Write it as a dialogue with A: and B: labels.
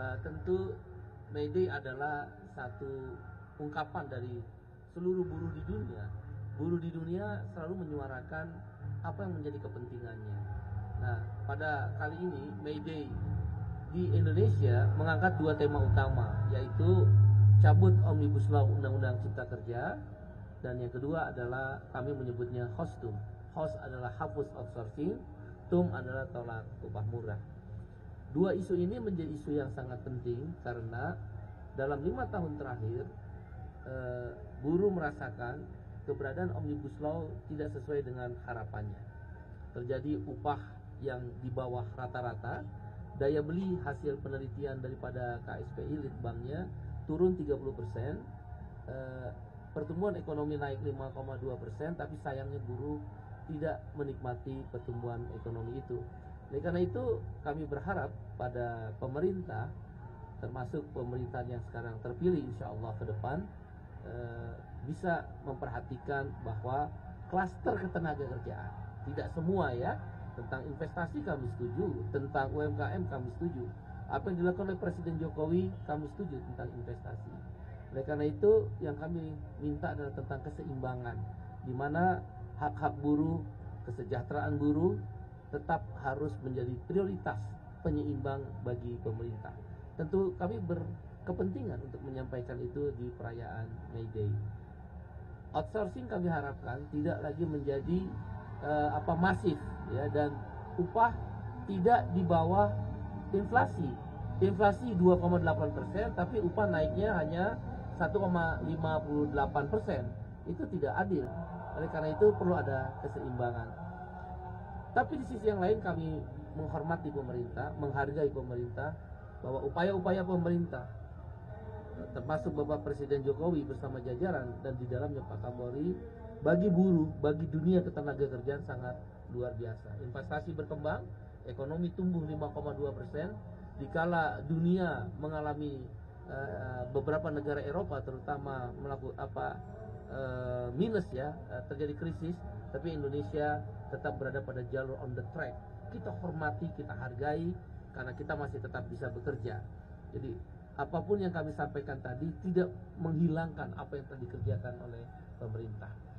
A: Uh, tentu May Day adalah satu ungkapan dari seluruh buruh di dunia. Buruh di dunia selalu menyuarakan apa yang menjadi kepentingannya. Nah, pada kali ini May Day di Indonesia mengangkat dua tema utama, yaitu cabut Omnibus Law Undang-Undang Cipta Kerja dan yang kedua adalah kami menyebutnya hostum. Host adalah hapus outsourcing, tum adalah tolak upah murah. Dua isu ini menjadi isu yang sangat penting karena dalam lima tahun terakhir eh, buruh merasakan keberadaan omnibus law tidak sesuai dengan harapannya. Terjadi upah yang di bawah rata-rata, daya beli hasil penelitian daripada KSPI Litbangnya turun 30 persen, eh, pertumbuhan ekonomi naik 5,2 persen, tapi sayangnya buruh tidak menikmati pertumbuhan ekonomi itu. Oleh karena itu kami berharap pada pemerintah termasuk pemerintahan yang sekarang terpilih insya Allah ke depan eh, bisa memperhatikan bahwa klaster ketenaga kerjaan tidak semua ya tentang investasi kami setuju tentang UMKM kami setuju apa yang dilakukan oleh Presiden Jokowi kami setuju tentang investasi. Oleh karena itu yang kami minta adalah tentang keseimbangan di mana hak-hak buruh kesejahteraan buruh tetap harus menjadi prioritas penyeimbang bagi pemerintah. Tentu kami berkepentingan untuk menyampaikan itu di perayaan May Day. Outsourcing kami harapkan tidak lagi menjadi uh, apa masif ya dan upah tidak di bawah inflasi. Inflasi 2,8 persen, tapi upah naiknya hanya 1,58 persen. Itu tidak adil. Oleh karena itu perlu ada keseimbangan. Tapi di sisi yang lain kami menghormati pemerintah, menghargai pemerintah bahwa upaya-upaya pemerintah termasuk Bapak Presiden Jokowi bersama jajaran dan di dalamnya Pak Kapolri bagi buruh, bagi dunia ketenaga kerjaan sangat luar biasa. Investasi berkembang, ekonomi tumbuh 5,2 persen, dikala dunia mengalami uh, beberapa negara Eropa terutama melakukan apa uh, minus ya uh, terjadi krisis, tapi Indonesia tetap berada pada jalur on the track. Kita hormati, kita hargai karena kita masih tetap bisa bekerja. Jadi apa pun yang kami sampaikan tadi tidak menghilangkan apa yang telah dikerjakan oleh pemerintah.